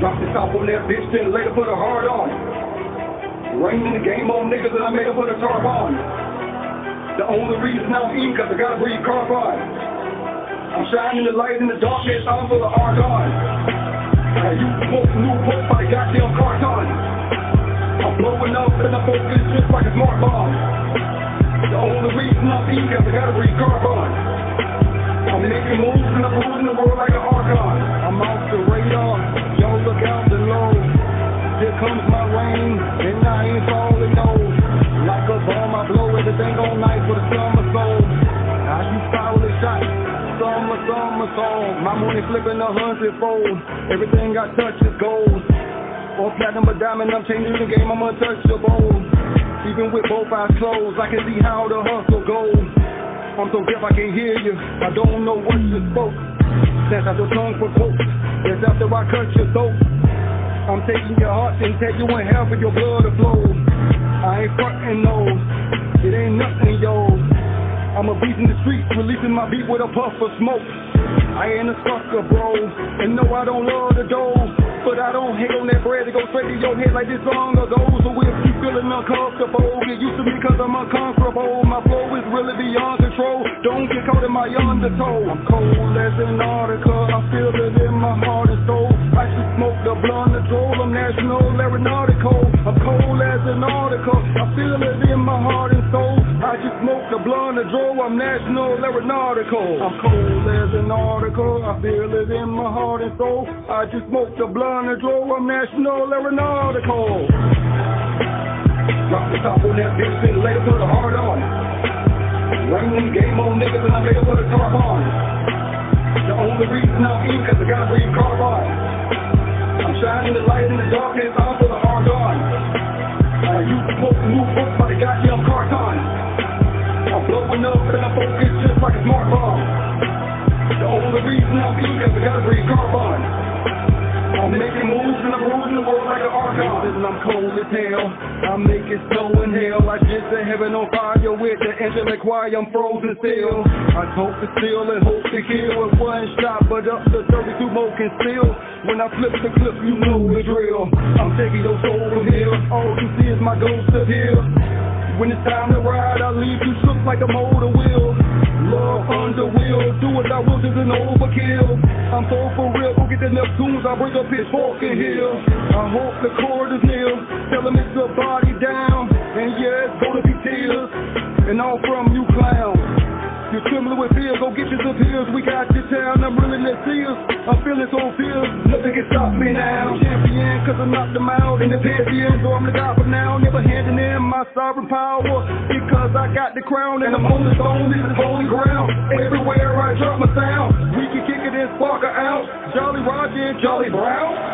Drop the top on that bitch, then later put a hard on. Rain in the game on niggas and I made her put a tarp on. The only reason I'm eating cause I gotta breathe carbon. I'm shining the light in the darkness, I'm full of argon. I use the most new by the goddamn carton. I'm blowing up and I'm focused just like a smart bomb. The only reason I'm eating cause I gotta breathe carbon. I'm making moves and I'm ruling the world like Here comes my rain, and I ain't falling no. Like a bomb, I blow everything on night for the summer soul. I shoot powerless shots, summer, summer song. My money flipping a hundredfold. Everything I touch is gold. Or platinum or diamond, I'm changing the game, I'm untouchable. Even with both eyes closed, I can see how the hustle goes. I'm so deaf I can't hear you. I don't know what you spoke. Snatch out your tongue for quotes. That's after I cut your throat. I'm taking your heart and take you in half of your blood to flow. I ain't frontin' no, It ain't nothing, yo. I'm a beast in the streets, releasing my beat with a puff of smoke. I ain't a sucker, bro. And no, I don't love the dough. But I don't hate on that bread to go straight to your head like this or those. So if you feeling uncomfortable, get used to me cause I'm unconquerable. My flow is really beyond control. Don't get caught in my undertow. I'm cold as an article. I feel heart and soul. I just smoke the blunt of troll. I'm national aeronautical. I'm cold as an article. I feel it in my heart and soul. I just smoke the blunt of troll. I'm national aeronautical. Drop the top on that bitch, then later put a hard on. Rain in game on niggas and I her put a tarp on. The only reason I'm eating cause I gotta breathe carbon. I'm shining the light in the darkness, I'm full of I use the most new book by the goddamn carton. I'm blowing up and I'm focused just like a smart bomb. The only reason I'm eating cause I gotta breathe carbon. I'm making moves and I'm ruling the world like an archon. And I'm cold as hell. I make it snow in hell. I just heaven on fire with the angelic choir. I'm frozen still. I hope to steal and hope to kill with one shot, but up to 32 more can steal. When I flip the clip, you know the drill. I'm taking your soul from here. All you see is my ghost up here. When it's time to ride, I leave you shook like a motor wheel. Love under wheel, do what I will, just an overkill. I'm so for real, go get the Neptunes, I bring up his fork in here. I hope the chord is near, tell him it's a body down. And yeah, it's gonna be tears, and all from. You're trembling with fear, go get your appears. We got your town, I'm really let tears. I'm feeling so fierce, nothing can stop me now. Champion, cause I knocked them out in the pantheon. So I'm the god for now, never handing in my sovereign power. Because I got the crown and I'm on the throne, this is holy ground. Everywhere I drop my sound, we can kick it and spark her out. Jolly Roger and Jolly Brown.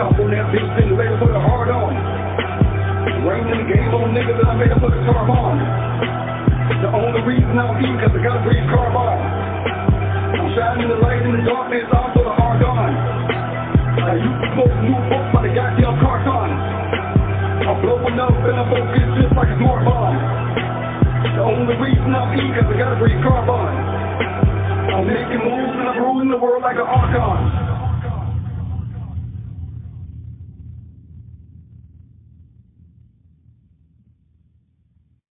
The top on that bitch, then later put a hard on. Rain in the game on niggas and I her put a tarp on. The only reason I'm eating cause I gotta breathe carbon. I'm shining the light in the darkness, I'm full of argon. I use the most new book by the goddamn carton. I'm blowing up and I'm focused just like a smart bomb. The only reason I'm eating cause I gotta breathe carbon. I'm making moves and I'm ruling the world like an archon.